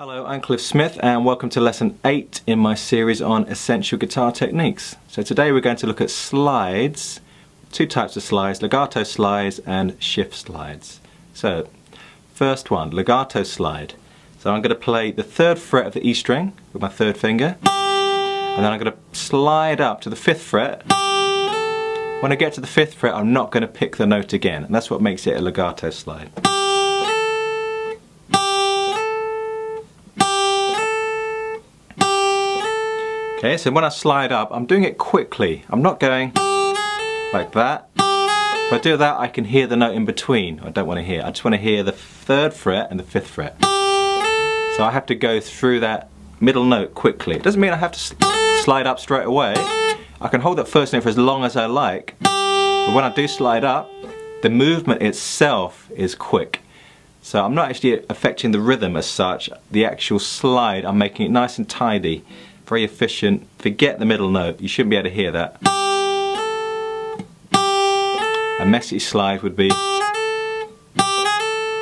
Hello, I'm Cliff Smith and welcome to lesson 8 in my series on essential guitar techniques. So today we're going to look at slides, two types of slides, legato slides and shift slides. So first one, legato slide. So I'm going to play the third fret of the E string with my third finger and then I'm going to slide up to the fifth fret. When I get to the fifth fret I'm not going to pick the note again and that's what makes it a legato slide. Okay, so when I slide up, I'm doing it quickly. I'm not going like that. If I do that, I can hear the note in between. I don't want to hear. I just want to hear the third fret and the fifth fret. So I have to go through that middle note quickly. It doesn't mean I have to slide up straight away. I can hold that first note for as long as I like. But when I do slide up, the movement itself is quick. So I'm not actually affecting the rhythm as such. The actual slide, I'm making it nice and tidy very efficient. Forget the middle note, you shouldn't be able to hear that. A messy slide would be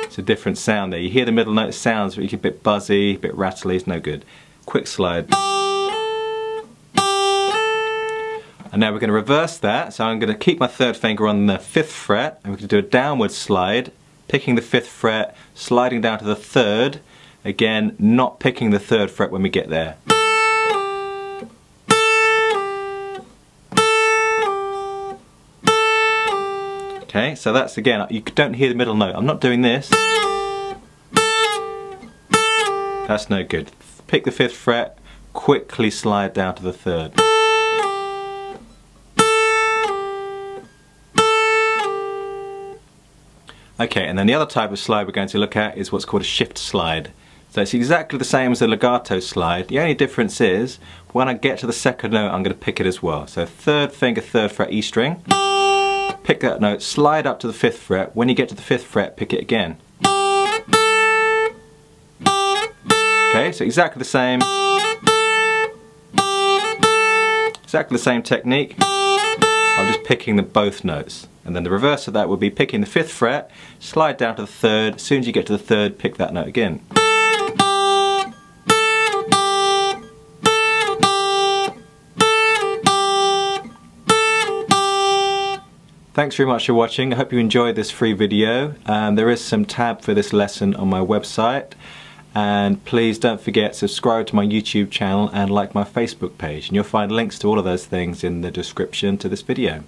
it's a different sound there. You hear the middle note sounds but you get a bit buzzy, a bit rattly, it's no good. Quick slide. And now we're going to reverse that, so I'm going to keep my third finger on the fifth fret and we're going to do a downward slide, picking the fifth fret, sliding down to the third, again not picking the third fret when we get there. Okay, so that's again, you don't hear the middle note. I'm not doing this. That's no good. Pick the fifth fret, quickly slide down to the third. Okay, and then the other type of slide we're going to look at is what's called a shift slide. So it's exactly the same as the legato slide. The only difference is when I get to the second note, I'm going to pick it as well. So third finger, third fret, E string pick that note, slide up to the fifth fret. When you get to the fifth fret, pick it again. Okay, so exactly the same. Exactly the same technique. I'm just picking the both notes. And then the reverse of that would be picking the fifth fret, slide down to the third. As soon as you get to the third, pick that note again. Thanks very much for watching. I hope you enjoyed this free video. Um, there is some tab for this lesson on my website. And please don't forget subscribe to my YouTube channel and like my Facebook page. And you'll find links to all of those things in the description to this video.